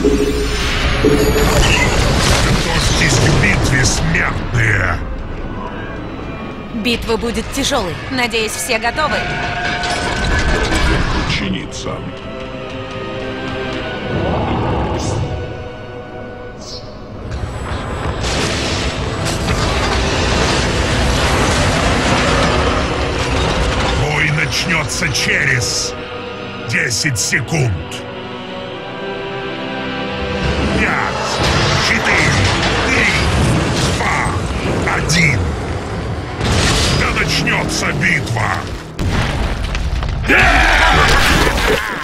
Готовьтесь к битве, смертные! Битва будет тяжелой. Надеюсь, все готовы. Ученица. Бой начнется через 10 секунд. Начнется битва! Святилище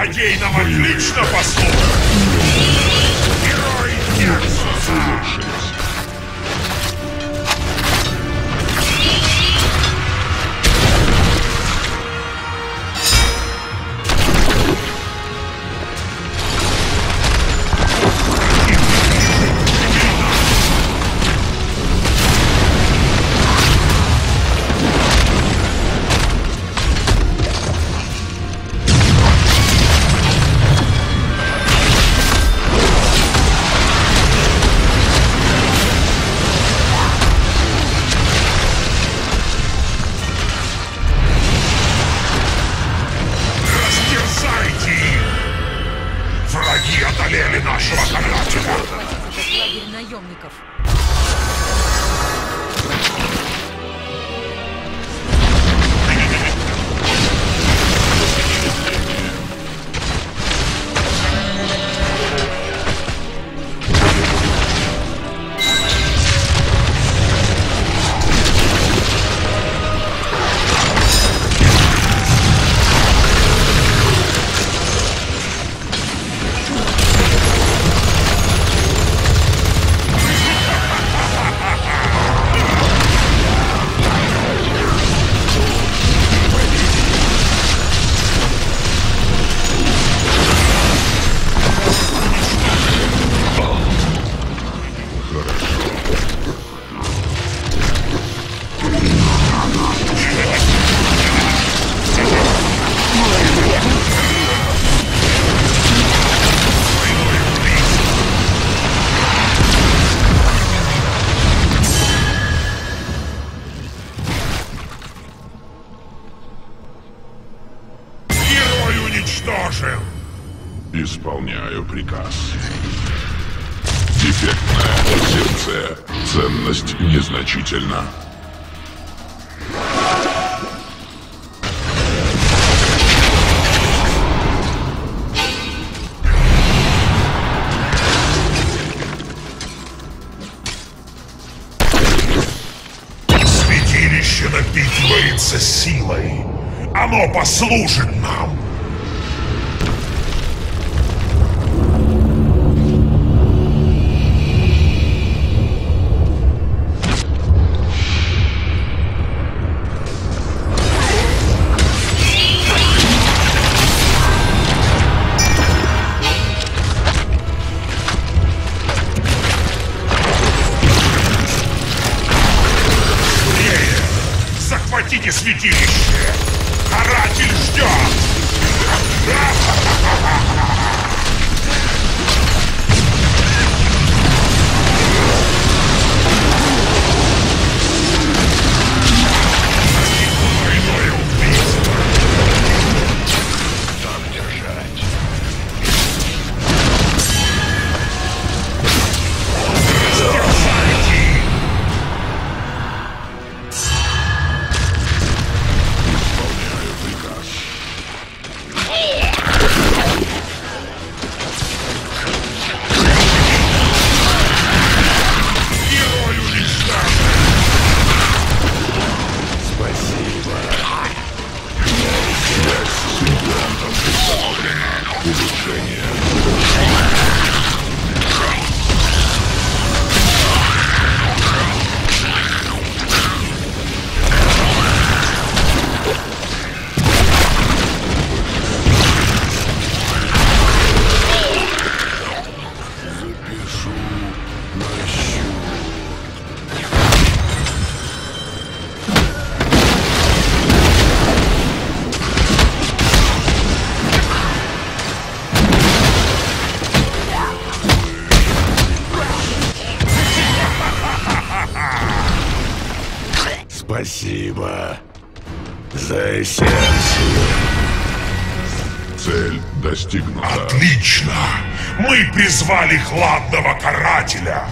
ставит. нам отлично послужит! Герой уничтожен! Исполняю приказ. Дефектная позиция. Ценность незначительна. Святилище напитывается силой. Оно послужит нам. Захватите святилище! Каратель ждет! Спасибо за эссенцию. Цель достигнута. Отлично! Мы призвали хладного карателя!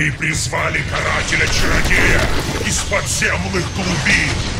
Мы призвали карателя-чародея из подземных глубин.